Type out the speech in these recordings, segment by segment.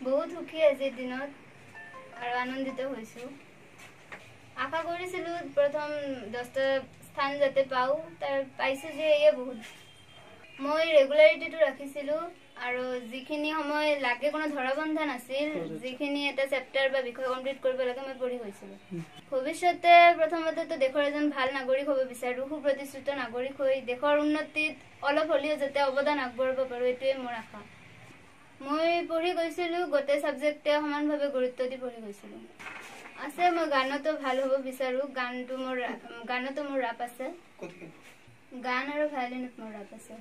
বহুত সুখী আজিৰ দিনত আৰু আনন্দিত হৈছোঁ। আশা কৰিছিলোঁ প্ৰথম দহটা স্থান যাতে পাওঁ তাৰ পাইছোঁ যে এয়ে বহুত। মই ৰেগুলাৰিটিটো ৰাখিছিলোঁ। আৰু যিখিনি সময় লাগে কোনো ধৰা বন্ধা নাছিল যিখিনি এটা চেপ্টাৰ বা বিষয় কমপ্লিট কৰিব লাগে মই পঢ়ি গৈছিলোঁ। ভৱিষ্যতে প্ৰথমতেতো দেশৰ এজন ভাল নাগৰিক হ'ব বিচাৰোঁ সুপ্ৰতিষ্ঠিত নাগৰিক হৈ দেশৰ উন্নতিত অলপ হ'লেও যাতে অৱদান আগবঢ়াব পাৰোঁ এইটোৱে মোৰ আশা। মই পঢ়ি গৈছিলোঁ গোটেই ছাবজেক্টে সমানভাৱে গুৰুত্ব দি পঢ়ি গৈছিলোঁ। আছে মই গানতো ভাল হ'ব বিচাৰোঁ গানটো মোৰ গানতো মোৰ ৰাপ আছে। গান আৰু ভায়লিনত মোৰ ৰাপ আছে।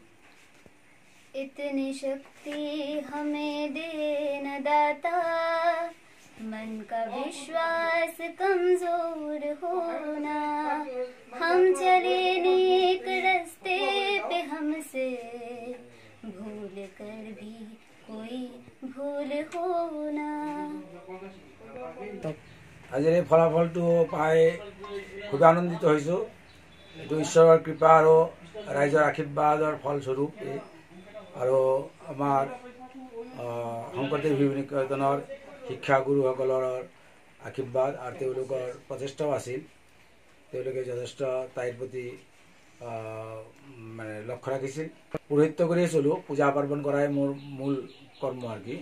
इतनी शक्ति हमें दे न दाता मन का विश्वास कमजोर होना हम चले नेक रास्ते पे हमसे भूल कर भी कोई भूल होना আজিৰ এই ফলাফলটো পাই খুবেই আনন্দিত হৈছোঁ এইটো ঈশ্বৰৰ কৃপা আৰু ৰাইজৰ আশীৰ্বাদৰ ফলস্বৰূপ এই আৰু আমাৰ শংকৰদেৱ শিশু নিকেতনৰ শিক্ষাগুৰুসকলৰ আশীৰ্বাদ আৰু তেওঁলোকৰ প্ৰচেষ্টাও আছিল। তেওঁলোকে যথেষ্ট তাইৰ প্ৰতি মানে লক্ষ্য ৰাখিছিল। পুৰোহিত্য কৰিয়ে চলোঁ পূজা পাৰ্বণ কৰাই মোৰ মূল কৰ্ম আৰু কি।